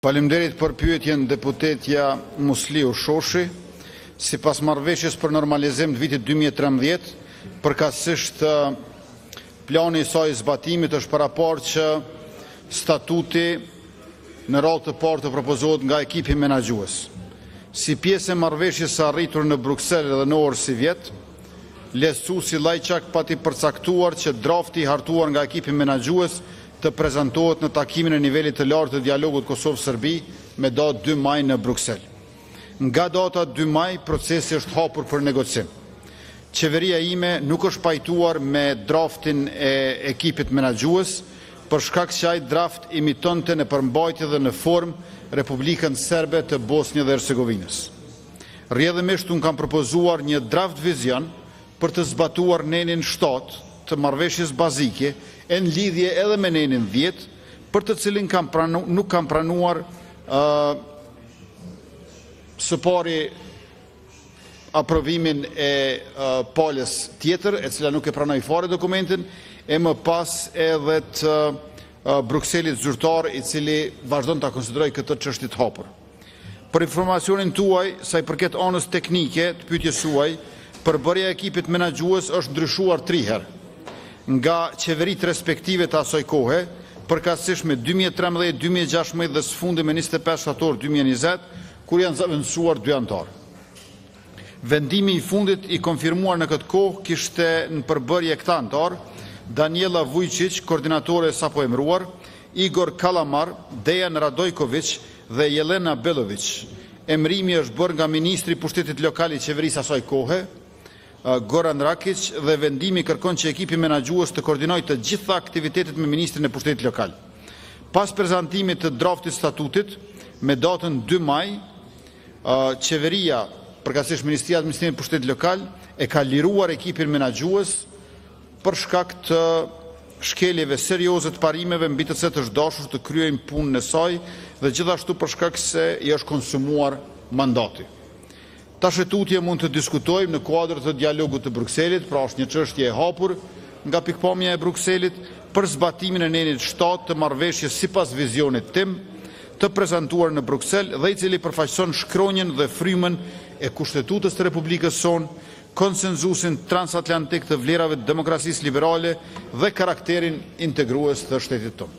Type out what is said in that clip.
Faleminderit për pyetjen deputetja Musliu Shoshi. Sipas marrëveshjes për normalizim të vitit dy mijë e trembëdhjetë, përkatësisht plani i saj zbatimit është paraparë që statuti në radhë të parë të propozohet nga ekipi menaxhues. Si pjesë e marrëveshjes së arritur në Bruksel dhe në Ohër sivjet, lehtësuesi Lajçak pati përcaktuar që drafti i hartuar nga ekipi menaxhues të prezantohet në takimin e nivelit të lartë të dialogut Kosovë-Serbi me datë dy maj në Bruksel. Nga data dy maj, procesi është hapur për negocim. Qeveria ime nuk është pajtuar me draftin e ekipit menaxhues, për shkak që ai draft imitonte në përmbajtje dhe në formë Republikën Serbe të Bosnjë dhe Hercegovinës. Rrjedhimisht unë kam propozuar një draft vizion për të zbatuar nenin shtatë të marrëveshjes bazike e në lidhje edhe me nenin dhjetë, për të cilin nuk kam pranuar ë së pari aprovimin e palës tjetër, e cila nuk e pranoi fare dokumentin, e më pas edhe të Brukselit zyrtar, i cili vazhdon ta konsiderojë këtë çështje të hapur. Për informacionin tuaj, sa i përket anës teknike të pyetjes suaj, përbërja e ekipit menaxhues është ndryshuar tri herë nga qeveritë respektive të asaj kohe, përkatësisht me dy mijë e trembëdhjetë, dy mijë e gjashtëmbëdhjetë dhe së fundi me njëzet e pesë shtator dy mijë e njëzet, kur janë zëvendësuar dy anëtarë. Vendimi i fundit i konfirmuar në këtë kohë kishte në përbërje këta anëtarë, Danijela Vujiçiq, koordinatore e sapoemëruar, Igor Kalamar, Dejan Radojkoviq dhe Jelena Beloviq. Emërimi është bërë nga ministri i Pushtetit Lokal i qeverisë asaj kohe, Goran Rakiq dhe vendimi kërkon që ekipi menaxhues të koordinojë të gjitha aktivitetet me ministrin e Pushtetit Lokal. Pas prezantimit të draftit statutit, me datën dy maj, Qeveria, përkatësisht Ministria e Administrimit të Pushtetit Lokal, e ka liruar ekipin menaxhues për shkak të shkeljeve serioze të parimeve mbi të cilat është dashur të kryejë punën e saj dhe gjithashtu për shkak se i është konsumuar mandati. Tash e tutje mund të diskutojmë në kuadër të dialogut të Brukselit, pra është një çështje e hapur nga pikëpamja e Brukselit, për zbatimin e nenit shtatë të marrëveshjes sipas vizionit tim, të prezantuar në Bruksel dhe i cili përfaqëson shkronjën dhe frymën e Kushtetutës të Republikës sonë, konsenzusin transatlantik të vlerave të demokracisë liberale dhe karakterin integrues të shtetit tonë.